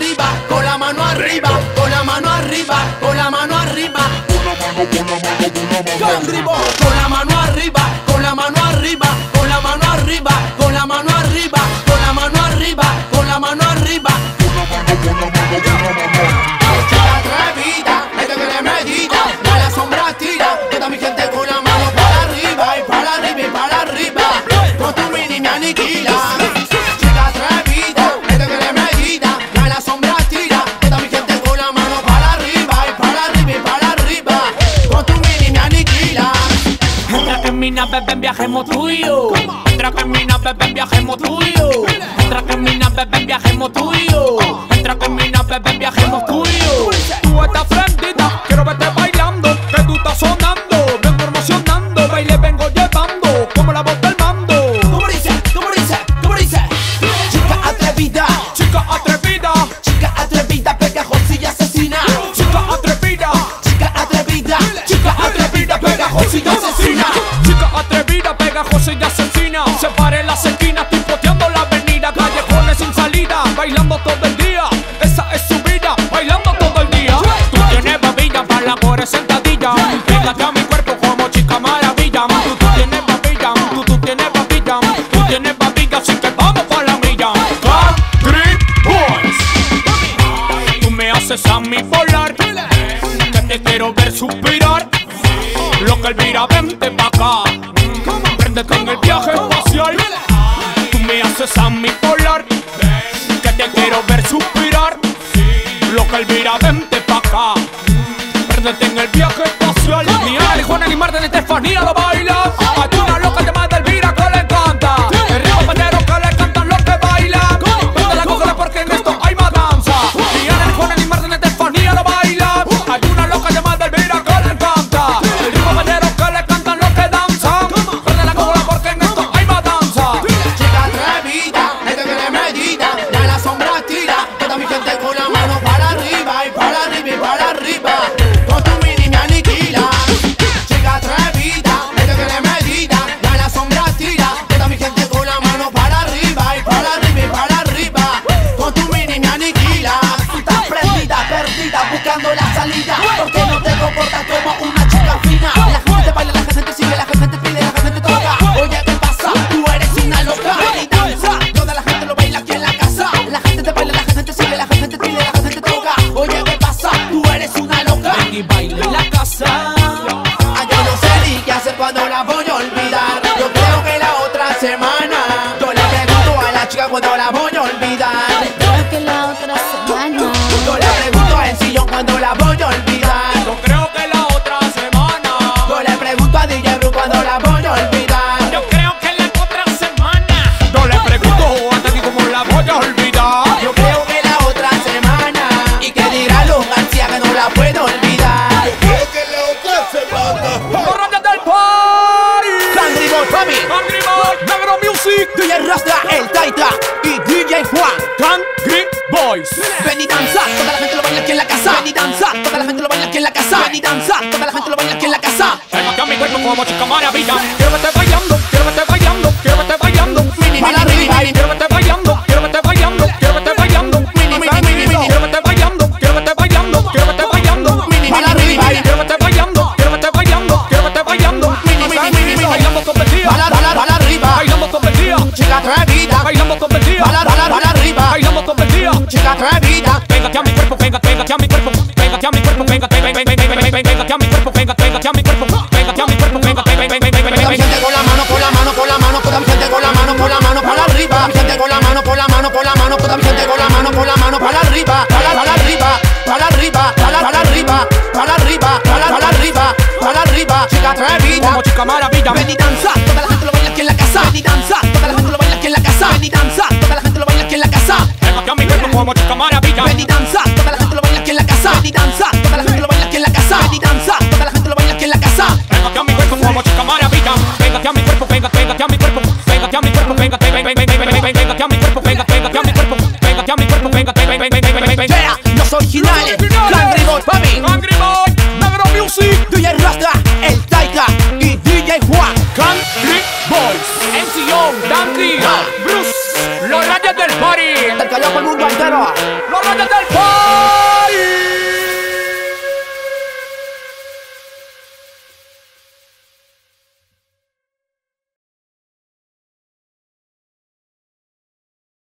arriba, con la mano arriba, con la mano arriba, con la mano arriba. Con Ribo, con la mano arriba, con la mano arriba, con la mano arriba, con la mano arriba, con la mano arriba, con la mano arriba. Atrevida, que le la sombra tira, mi gente con la mano para arriba y para arriba y para arriba. Con tu mini me aniquila. Mi nave, viajemos tú y yo. Entra que mi nave, viajemos tú y yo. Entra que mi nave, viajemos tú y yo. Entra que mi nave, viajemos tú y yo. Tú estás prendida, quiero verte pegajosa y asesina Se para en las esquinas, tipoteando la avenida. Callejones sin salida, bailando todo el día. Esa es su vida, bailando todo el día. Tú tienes babilla para la gore sentadilla. Pégate a mi cuerpo como chica maravilla. Tú, tú tienes babilla, tú, tú tienes babilla. Tú tienes babilla, así que vamos pa' la milla. Country Boys. Tú me haces a mi polar Que te quiero ver suspirar. Lo que Elvira, vente pa' acá. Préndete en el viaje espacial. Tú me haces a mi polar. Que te quiero ver suspirar. Lo que Elvira, vente pa' acá. Préndete en el viaje espacial. Ni Juana, ni Marta, ni Estefanía cuando la danza, toda la gente lo baila aquí en la casa. Ven y danza, toda la gente lo baila aquí en la casa. Pégate a mi cuerpo como chica maravilla. Quiero verte bailando, quiero verte bailando, quiero verte bailando. Mini, mini, mini, mini. Quiero verte bailando, quiero verte bailando, quiero verte bailando. Mini, mini, mini, mini. Quiero verte bailando, quiero verte bailando, quiero verte bailando. Mini, mini, mini. Quiero verte bailando, quiero verte bailando, quiero verte bailando. Mini, mini, mini, todo el día. Para, para, para arriba. Bailando todo el día. Chica atrevida. Bailando todo el día. Para, para, para arriba. Bailando todo el día. Chica atrevida. Pégate a mi pégate a mi cuerpo, pégate, pégate, pégate, pégate, pégate a mi cuerpo, pégate, pégate a mi cuerpo, pégate a mi cuerpo, pégate, pégate, con la mano, con la mano, con la mano, toda mi gente con la mano, con la mano para arriba. Gente con la mano, con la mano, con la mano, toda mi gente con la mano, con la mano para arriba, para, para arriba, para arriba, para, para arriba, para arriba, para, para arriba, para arriba. Chica atrevida. Como chica maravilla. Ven y danza, toda la gente lo baila aquí en la casa. Ven y danza, toda la gente lo baila aquí en la casa. Ven y danza, toda la gente lo baila aquí en la casa. Pégate a mi cuerpo como chica maravilla. Ven y danza, toda la gente lo baila aquí en la casa. Ven y danza, toda la gente lo baila aquí en la casa. Ven y danza, toda la gente lo baila aquí en la casa. Pégate a mi cuerpo como chica maravilla. Pégate a mi cuerpo, pégate, pégate a mi cuerpo, pégate a mi cuerpo, pégate, pégate, pégate a mi cuerpo, pégate, pégate a mi cuerpo, pégate a mi cuerpo, pégate, pégate, pégate. Yeah, los originales,